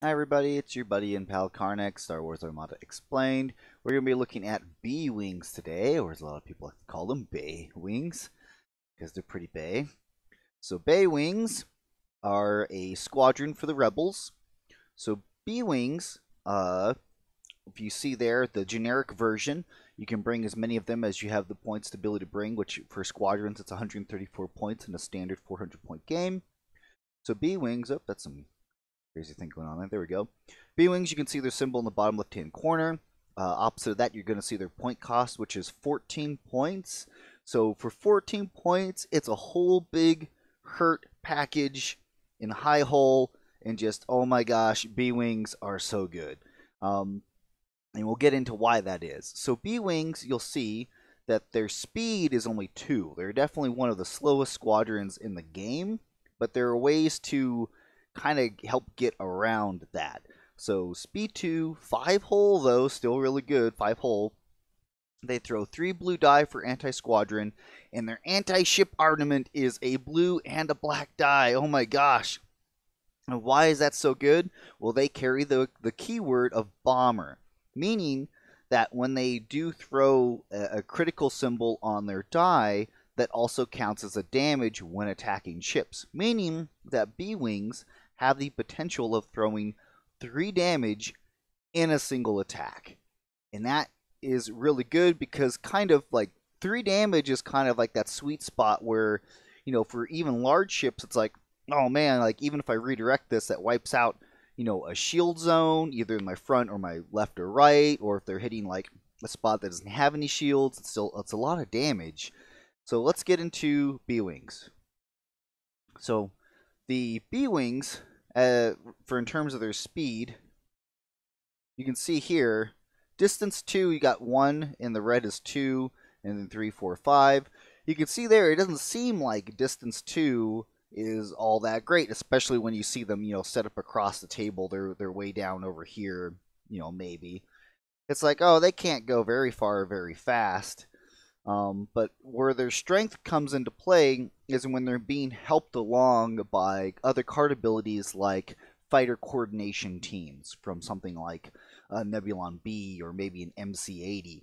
Hi everybody, it's your buddy and pal Karnak, Star Wars Armada Explained. We're going to be looking at B-Wings today, or as a lot of people like to call them, Bay Wings, because they're pretty bay. So Bay Wings are a squadron for the Rebels. So B-Wings, uh, if you see there, the generic version, you can bring as many of them as you have the points to ability to bring, which for squadrons it's 134 points in a standard 400 point game. So B-Wings, oh, that's some crazy thing going on there. There we go. B-Wings, you can see their symbol in the bottom left-hand corner. Uh, opposite of that, you're going to see their point cost, which is 14 points. So for 14 points, it's a whole big hurt package in high hull. and just, oh my gosh, B-Wings are so good. Um, and we'll get into why that is. So B-Wings, you'll see that their speed is only 2. They're definitely one of the slowest squadrons in the game, but there are ways to kind of help get around that. So speed 2, 5 hull though, still really good, 5 hull. They throw 3 blue die for anti-squadron, and their anti-ship armament is a blue and a black die. Oh my gosh. And why is that so good? Well, they carry the, the keyword of bomber, meaning that when they do throw a, a critical symbol on their die, that also counts as a damage when attacking ships, meaning that B-Wings have the potential of throwing 3 damage in a single attack. And that is really good because kind of like 3 damage is kind of like that sweet spot where, you know, for even large ships, it's like, oh man, like even if I redirect this, that wipes out, you know, a shield zone, either in my front or my left or right, or if they're hitting like a spot that doesn't have any shields, it's still it's a lot of damage. So let's get into B-Wings. So the B-Wings, uh, for in terms of their speed, you can see here, distance 2, you got 1, and the red is 2, and then three, four, five. You can see there, it doesn't seem like distance 2 is all that great, especially when you see them, you know, set up across the table. They're, they're way down over here, you know, maybe. It's like, oh, they can't go very far very fast. Um, but where their strength comes into play is when they're being helped along by other card abilities like fighter coordination teams from something like a Nebulon B or maybe an MC80.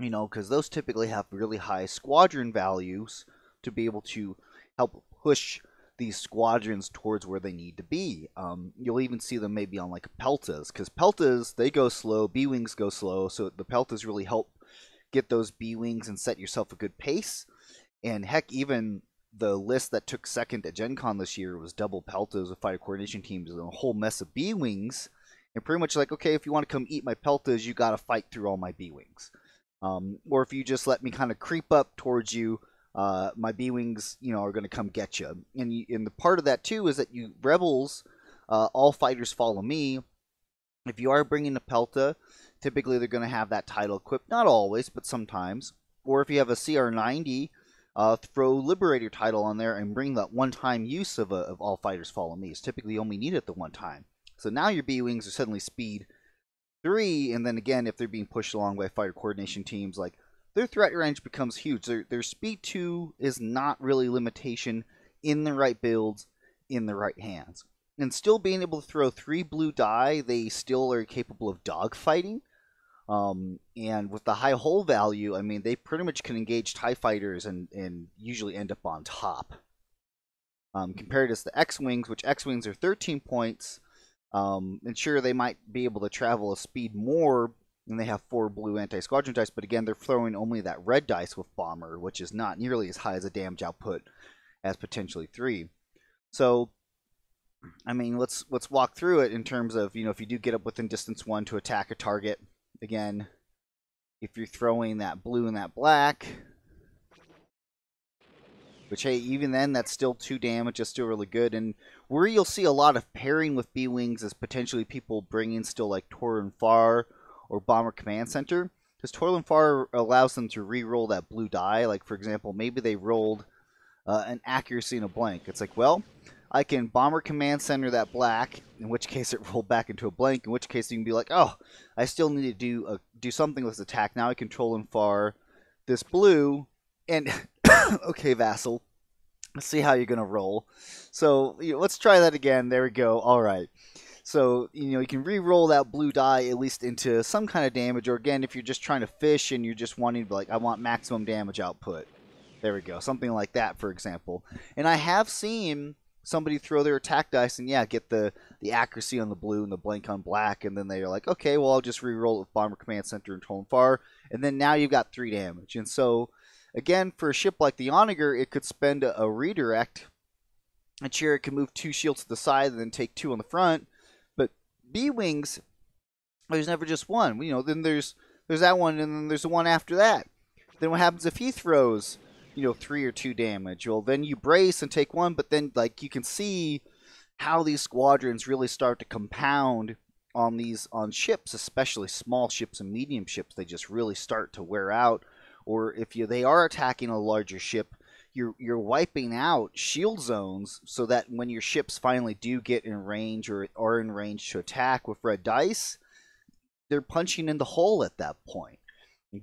You know, because those typically have really high squadron values to be able to help push these squadrons towards where they need to be. Um, you'll even see them maybe on like Peltas, because Peltas, they go slow, B-Wings go slow, so the Peltas really help get those B wings and set yourself a good pace. And heck, even the list that took second at Gen Con this year was double Peltas with fighter coordination teams and a whole mess of B wings. And pretty much like, okay, if you want to come eat my Peltas, you got to fight through all my B wings. Um, or if you just let me kind of creep up towards you, uh, my B wings, you know, are going to come get you. And, you, and the part of that too is that you rebels, uh, all fighters follow me. If you are bringing a Pelta, typically they're going to have that title equipped. Not always, but sometimes. Or if you have a CR90, uh, throw Liberator title on there and bring that one-time use of, a, of All Fighters Follow Me. It's typically only needed the one time. So now your B-Wings are suddenly speed 3, and then again, if they're being pushed along by fighter coordination teams, like their threat range becomes huge. Their, their speed 2 is not really limitation in the right builds, in the right hands. And still being able to throw three blue die, they still are capable of dogfighting. Um, and with the high hull value, I mean, they pretty much can engage TIE fighters and, and usually end up on top. Um, compared to the X-Wings, which X-Wings are 13 points, um, and sure, they might be able to travel a speed more, and they have four blue anti-squadron dice, but again, they're throwing only that red dice with Bomber, which is not nearly as high as a damage output as potentially three. So, I mean, let's let's walk through it in terms of, you know, if you do get up within distance one to attack a target, again, if you're throwing that blue and that black, which, hey, even then, that's still two damage. That's still really good. And where you'll see a lot of pairing with B-Wings is potentially people bringing still like Toryn Farr or Bomber Command Center. Because Toryn Farr allows them to re-roll that blue die. Like, for example, maybe they rolled uh, an accuracy in a blank. It's like, well, I can Bomber Command Center that black, in which case it rolled back into a blank, in which case you can be like, oh, I still need to do a, do something with this attack. Now I control and far this blue, and okay, Vassal, let's see how you're going to roll. So you know, let's try that again. There we go. All right. So, you know, you can re-roll that blue die at least into some kind of damage, or again, if you're just trying to fish and you're just wanting to, like, I want maximum damage output. There we go. Something like that, for example. And I have seen somebody throw their attack dice and, yeah, get the, the accuracy on the blue and the blank on black, and then they're like, okay, well, I'll just re-roll it with Bomber Command Center and Toryn Farr, and then now you've got three damage. And so, again, for a ship like the Onager, it could spend a, a redirect. A it can move two shields to the side and then take two on the front But B wings, there's never just one. You know, then there's there's that one, and then there's the one after that. Then what happens if he throws, you know, three or two damage? Well, then you brace and take one, but then like you can see how these squadrons really start to compound on these on ships, especially small ships and medium ships. They just really start to wear out. Or if you they are attacking a larger ship, you're you're wiping out shield zones so that when your ships finally do get in range or are in range to attack with red dice, they're punching in the hole at that point.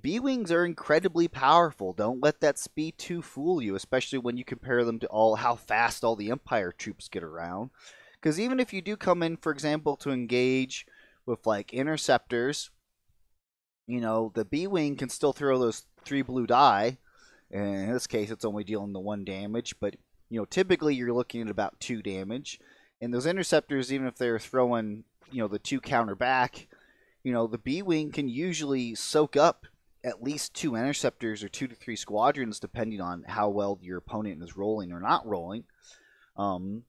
B wings are incredibly powerful. Don't let that speed two fool you, especially when you compare them to all how fast all the Empire troops get around. Because even if you do come in, for example, to engage with like interceptors, you know the B wing can still throw those three blue die and in this case, it's only dealing the one damage, but you know, typically you're looking at about two damage. And those interceptors, even if they're throwing, you know, the two counter back, you know, the B Wing can usually soak up at least two interceptors or two to three squadrons, depending on how well your opponent is rolling or not rolling. Um,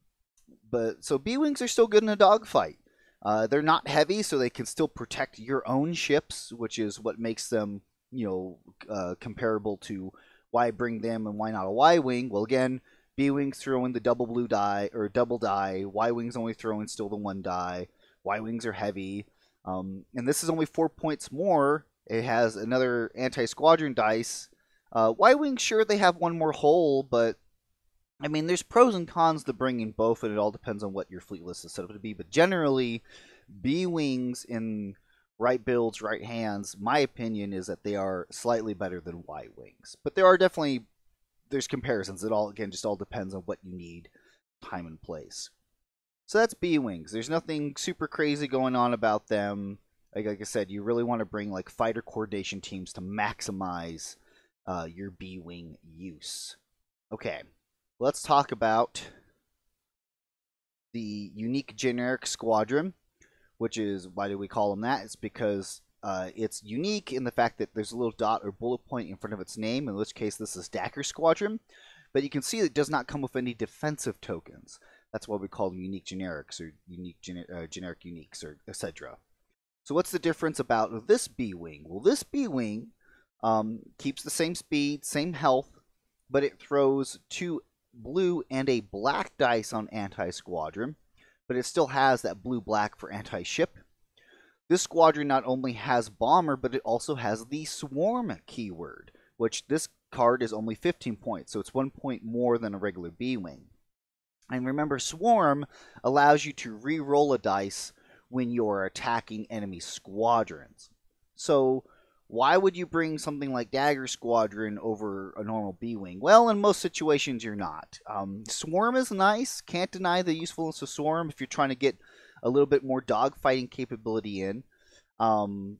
but so B Wings are still good in a dogfight. Uh, they're not heavy, so they can still protect your own ships, which is what makes them, you know, uh, comparable to why bring them and why not a Y wing? Well, again, B wings throwing the double blue die or double die. Y wings only throwing still the one die. Y wings are heavy, um, and this is only four points more. It has another anti squadron dice. Uh, y wings, sure, they have one more hull, but I mean, there's pros and cons to bringing both, and it all depends on what your fleet list is set up to be. But generally, B wings in right builds, right hands, my opinion is that they are slightly better than Y wings. But there are definitely there's comparisons. It all again just all depends on what you need, time and place. So that's B wings. There's nothing super crazy going on about them. Like, like I said, you really want to bring like fighter coordination teams to maximize uh, your B wing use. Okay, let's talk about the unique generic squadron which is why do we call them that? It's because uh, it's unique in the fact that there's a little dot or bullet point in front of its name, in which case this is Dagger Squadron. But you can see it does not come with any defensive tokens. That's why we call them unique generics or unique uh, generic uniques or etc. So what's the difference about this B-Wing? Well, this B-Wing um, keeps the same speed, same health, but it throws two blue and a black dice on anti-squadron but it still has that blue black for anti ship. This squadron not only has bomber, but it also has the swarm keyword, which this card is only 15 points, so it's one point more than a regular B Wing. And remember, swarm allows you to re roll a dice when you're attacking enemy squadrons. So why would you bring something like Dagger Squadron over a normal B Wing? Well, in most situations, you're not. Um, Swarm is nice. Can't deny the usefulness of Swarm if you're trying to get a little bit more dogfighting capability in. Um,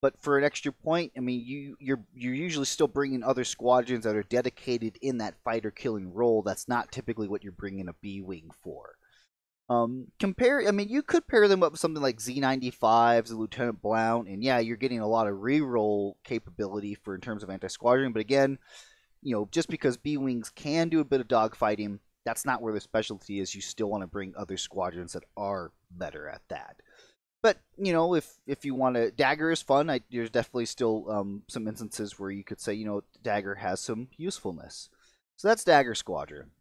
but for an extra point, I mean, you you're you're usually still bringing other squadrons that are dedicated in that fighter killing role. That's not typically what you're bringing a B wing for. Um, compare, I mean, you could pair them up with something like Z95s, Lieutenant Blount, and yeah, you're getting a lot of reroll capability for in terms of anti-squadron. But again, you know, just because B-wings can do a bit of dogfighting, that's not where their specialty is. You still want to bring other squadrons that are better at that. But you know, if if you want to, dagger is fun. I, there's definitely still um, some instances where you could say, you know, dagger has some usefulness. So that's dagger squadron.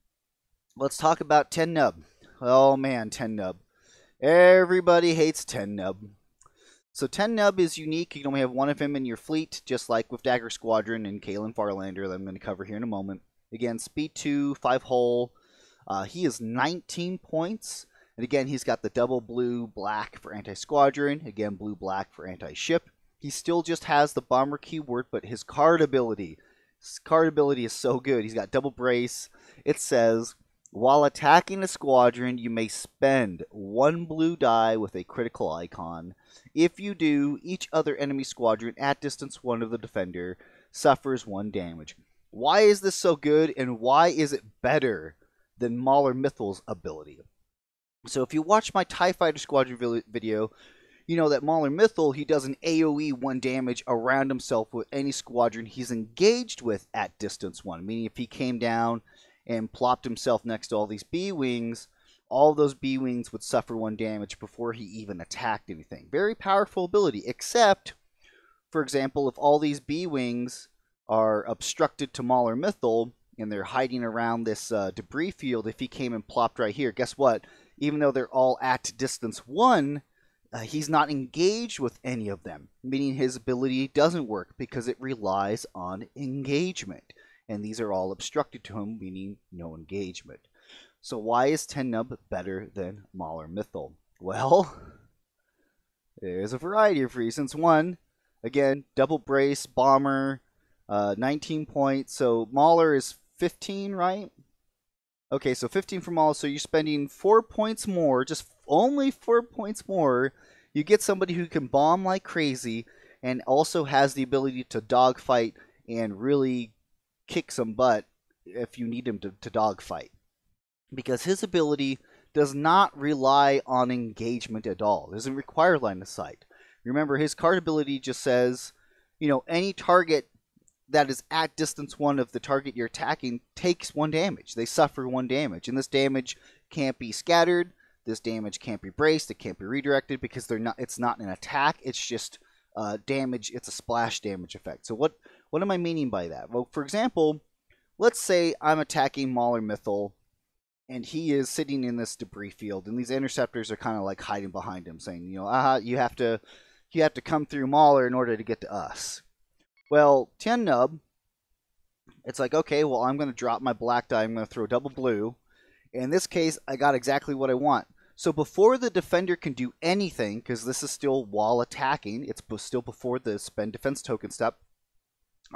Let's talk about Ten Numb. Oh man, Ten Numb. Everybody hates Ten Numb. So Ten Numb is unique. You can only have one of him in your fleet, just like with Dagger Squadron and Keyan Farlander that I'm going to cover here in a moment. Again, speed 2, 5 hull. Uh, he is 19 points. And again, he's got the double blue black for anti squadron. Again, blue black for anti ship. He still just has the bomber keyword, but his card ability, his card ability is so good. He's got double brace. It says While attacking a squadron, you may spend one blue die with a critical icon. If you do, each other enemy squadron at distance 1 of the defender suffers 1 damage. Why is this so good, and why is it better than Mauler Mithel's ability? So if you watch my TIE Fighter Squadron video, you know that Mauler Mithel, he does an AoE 1 damage around himself with any squadron he's engaged with at distance 1. Meaning if he came down and plopped himself next to all these B wings, all those B wings would suffer one damage before he even attacked anything. Very powerful ability, except, for example, if all these B wings are obstructed to Mauler Mithel and they're hiding around this uh, debris field, if he came and plopped right here, guess what? Even though they're all at distance one, uh, he's not engaged with any of them, meaning his ability doesn't work because it relies on engagement and these are all obstructed to him, meaning no engagement. So why is Numb better than Mauler Mithel? Well, there's a variety of reasons. One, again, double brace, bomber, uh, 19 points. So Mauler is 15, right? Okay, so 15 for Mauler. So you're spending four points more, just only four points more. You get somebody who can bomb like crazy and also has the ability to dogfight and really kick some butt if you need him to, to dogfight. Because his ability does not rely on engagement at all. It doesn't require line of sight. Remember, his card ability just says, you know, any target that is at distance one of the target you're attacking takes one damage. They suffer one damage. And this damage can't be scattered. This damage can't be braced. It can't be redirected because they're not. It's not an attack. It's just uh, damage. It's a splash damage effect. So what what am I meaning by that? Well, for example, let's say I'm attacking Mauler Mithel, and he is sitting in this debris field, and these interceptors are kind of like hiding behind him, saying, you know, ah, you have to, you have to come through Mauler in order to get to us. Well, Ten Numb, it's like, okay, well, I'm going to drop my black die. I'm going to throw double blue. In this case, I got exactly what I want. So before the defender can do anything, because this is still while attacking, it's still before the spend defense token step,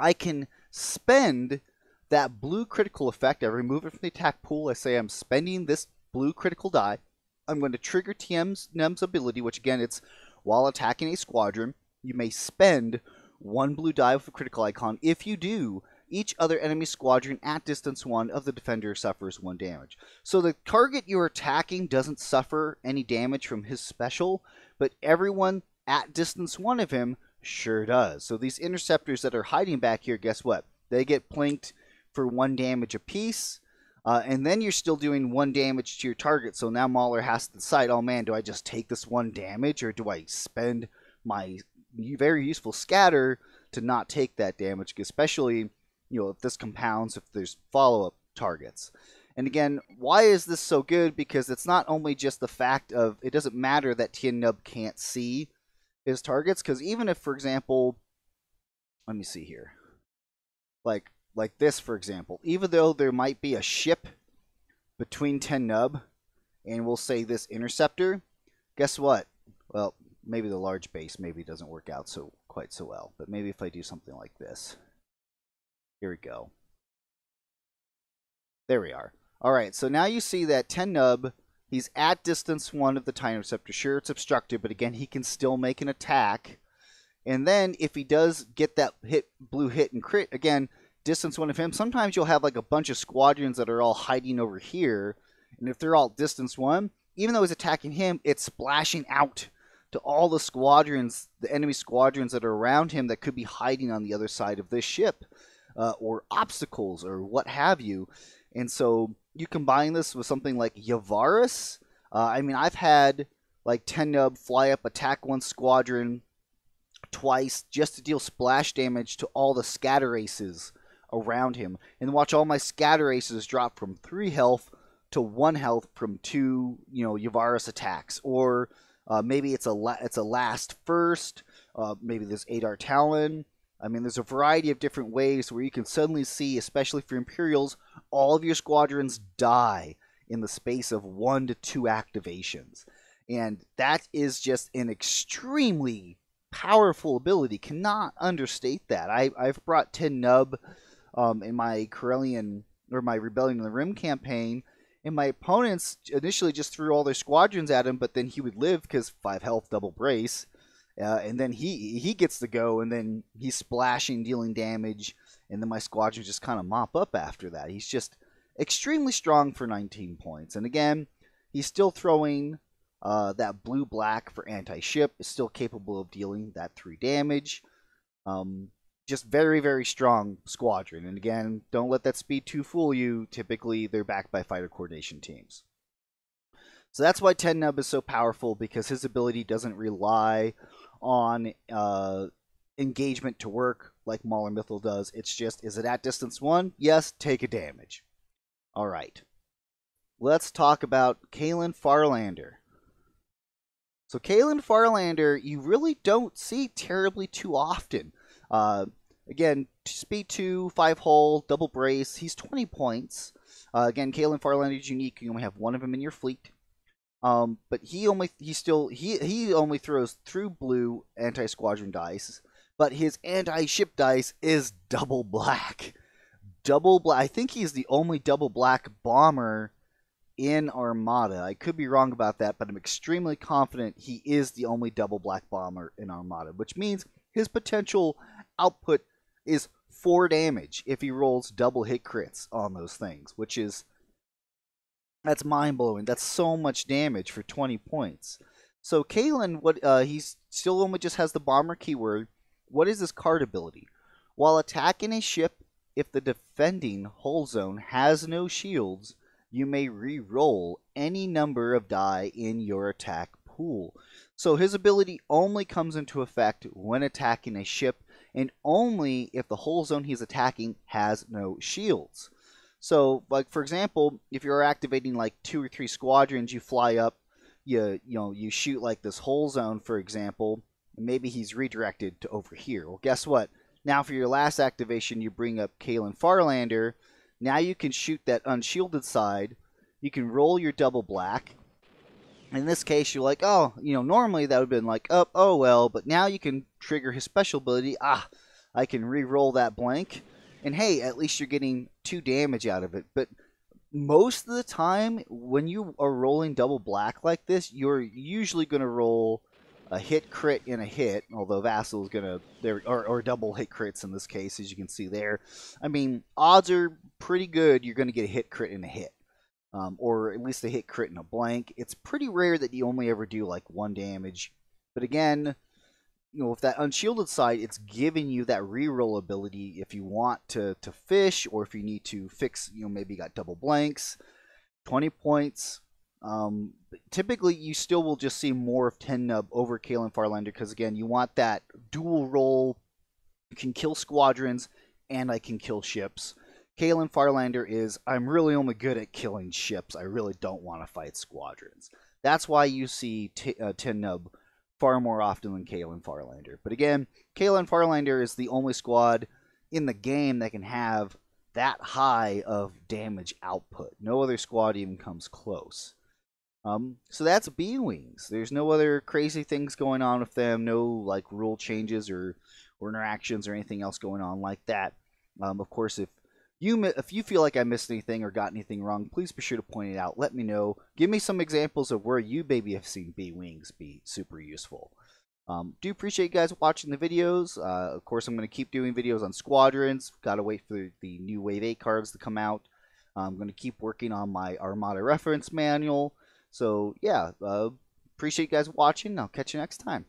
I can spend that blue critical effect. I remove it from the attack pool. I say I'm spending this blue critical die. I'm going to trigger Ten Numb's ability, which again, it's while attacking a squadron. You may spend one blue die with a critical icon. If you do, each other enemy squadron at distance one of the defender suffers one damage. So the target you're attacking doesn't suffer any damage from his special, but everyone at distance one of him Sure does. So these interceptors that are hiding back here, guess what? They get plinked for one damage apiece. Uh, and then you're still doing one damage to your target. So now Mauler has to decide, oh man, do I just take this one damage or do I spend my very useful scatter to not take that damage? Especially, you know, if this compounds, if there's follow-up targets. And again, why is this so good? Because it's not only just the fact of it doesn't matter that Ten Numb can't see his targets because even if, for example, let me see here, like like this, for example, even though there might be a ship between Ten Numb and we'll say this interceptor, guess what? Well, maybe the large base maybe doesn't work out so quite so well, but maybe if I do something like this. Here we go. There we are. All right, so now you see that Ten Numb He's at distance one of the TIE receptor. Sure, it's obstructed, but again, he can still make an attack. And then if he does get that hit, blue hit and crit, again, distance one of him, sometimes you'll have like a bunch of squadrons that are all hiding over here. And if they're all distance one, even though he's attacking him, it's splashing out to all the squadrons, the enemy squadrons that are around him that could be hiding on the other side of this ship, uh, or obstacles, or what have you. And so you combine this with something like Yavaris. Uh, I mean, I've had like Ten Numb fly up, attack one squadron twice just to deal splash damage to all the scatter aces around him, and watch all my scatter aces drop from three health to one health from two, you know, Yavaris attacks, or uh, maybe it's a la- it's a last first. Uh, maybe there's Adar Tallon. I mean, there's a variety of different ways where you can suddenly see, especially for Imperials, all of your squadrons die in the space of one to two activations. And that is just an extremely powerful ability. Cannot understate that. I, I've brought Ten Numb um, in my Corellian or my Rebellion in the Rim campaign, And my opponents initially just threw all their squadrons at him, but then he would live because five health, double brace. Uh, and then he he gets to go, and then he's splashing, dealing damage, and then my squadrons just kind of mop up after that. He's just extremely strong for 19 points. And again, he's still throwing uh, that blue black for anti ship, is still capable of dealing that 3 damage. Um, just very, very strong squadron. And again, don't let that speed 2 fool you. Typically, they're backed by fighter coordination teams. So that's why Ten Numb is so powerful because his ability doesn't rely on uh, engagement to work like Mauler Mithel does. It's just, is it at distance one? Yes, take a damage. All right. Let's talk about Keyan Farlander. So Keyan Farlander, you really don't see terribly too often. Uh, again, speed 2, 5 hull, double brace. He's 20 points. Uh, again, Keyan Farlander is unique. You only have one of them in your fleet. Um, but he only he still he he only throws through blue anti squadron dice, but his anti ship dice is double black double black. I think he's the only double black bomber in Armada. I could be wrong about that, but I'm extremely confident he is the only double black bomber in Armada, which means his potential output is four damage if he rolls double hit crits on those things, which is that's mind blowing. That's so much damage for 20 points. So Keyan, what uh, he's still only just has the bomber keyword. What is his card ability? While attacking a ship if the defending hull zone has no shields, you may re-roll any number of die in your attack pool. So his ability only comes into effect when attacking a ship and only if the hull zone he's attacking has no shields. So, like for example, if you're activating like two or three squadrons, you fly up, you you know you shoot like this hull zone, for example. maybe he's redirected to over here. Well, guess what? Now, for your last activation, you bring up Keyan Farlander. Now you can shoot that unshielded side. You can roll your double black. In this case, you're like, oh, you know, normally that would have been like, oh, oh well, but now you can trigger his special ability. Ah, I can re-roll that blank. And hey, at least you're getting two damage out of it. But most of the time, when you are rolling double black like this, you're usually going to roll a hit crit in a hit, although Vassal is gonna there or, or double hit crits in this case, as you can see there. I mean, odds are pretty good you're gonna get a hit crit in a hit. Um, or at least a hit crit in a blank. It's pretty rare that you only ever do like one damage. But again, you know, with that unshielded side, it's giving you that reroll ability if you want to to fish or if you need to fix, you know, maybe you got double blanks. 20 points, um, typically, you still will just see more of Ten Numb over Keyan Farlander because, again, you want that dual roll. You can kill squadrons, and I can kill ships. Keyan Farlander is, I'm really only good at killing ships. I really don't want to fight squadrons. That's why you see T- uh, Ten Numb far more often than Keyan Farlander. But again, Keyan Farlander is the only squad in the game that can have that high of damage output. No other squad even comes close. Um, so that's B Wings. There's no other crazy things going on with them, no like rule changes or, or interactions or anything else going on like that. Um, of course, if you if you feel like I missed anything or got anything wrong, please be sure to point it out. Let me know. Give me some examples of where you maybe have seen bee Wings be super useful. Um, do appreciate you guys watching the videos. Uh, of course, I'm going to keep doing videos on squadrons. Got to wait for the new Wave 8 cards to come out. I'm going to keep working on my Armada reference manual. So yeah, uh, appreciate you guys watching. I'll catch you next time.